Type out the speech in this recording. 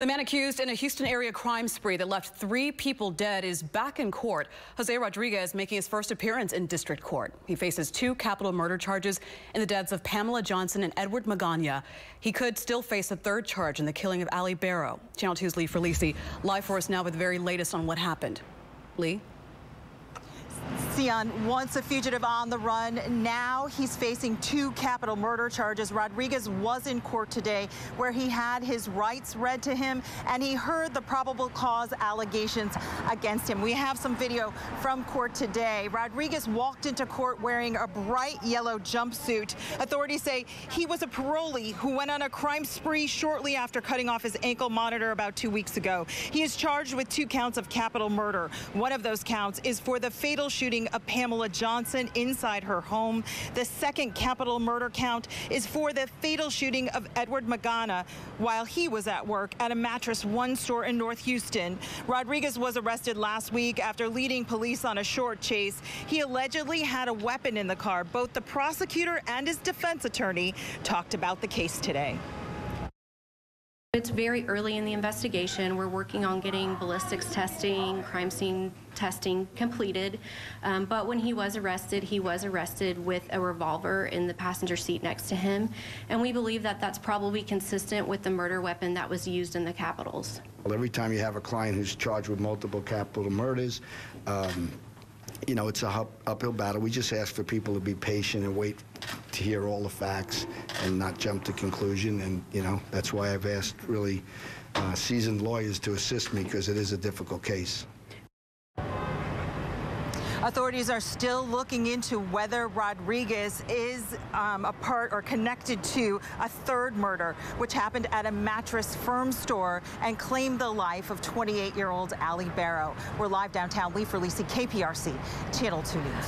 The man accused in a Houston area crime spree that left three people dead is back in court. Jose Rodriguez making his first appearance in district court. He faces two capital murder charges in the deaths of Pamela Johnson and Edward Magana. He could still face a third charge in the killing of Ali Barrow. Channel 2's Leigh Frillici live for us now with the very latest on what happened. Leigh? Sion, once a fugitive on the run, now he's facing two capital murder charges. Rodriguez was in court today where he had his rights read to him and he heard the probable cause allegations against him. We have some video from court today. Rodriguez walked into court wearing a bright yellow jumpsuit. Authorities say he was a parolee who went on a crime spree shortly after cutting off his ankle monitor about two weeks ago. He is charged with two counts of capital murder. One of those counts is for the fatal shooting of Pamela Johnson inside her home. The second capital murder count is for the fatal shooting of Edward Magana while he was at work at a Mattress One store in North Houston. Rodriguez was arrested last week after leading police on a short chase. He allegedly had a weapon in the car. Both the prosecutor and his defense attorney talked about the case today. It's very early in the investigation. We're working on getting ballistics testing, crime scene testing completed. Um, but when he was arrested, he was arrested with a revolver in the passenger seat next to him. And we believe that that's probably consistent with the murder weapon that was used in the Capitals. Well, every time you have a client who's charged with multiple capital murders, um, you know, it's a up, uphill battle. We just ask for people to be patient and wait to hear all the facts and not jump to conclusion. And, you know, that's why I've asked really uh, seasoned lawyers to assist me because it is a difficult case. Authorities are still looking into whether Rodriguez is um, a part or connected to a third murder, which happened at a mattress firm store and claimed the life of 28-year-old Ali Barrow. We're live downtown. Leigh Frillici, KPRC, Channel 2 News.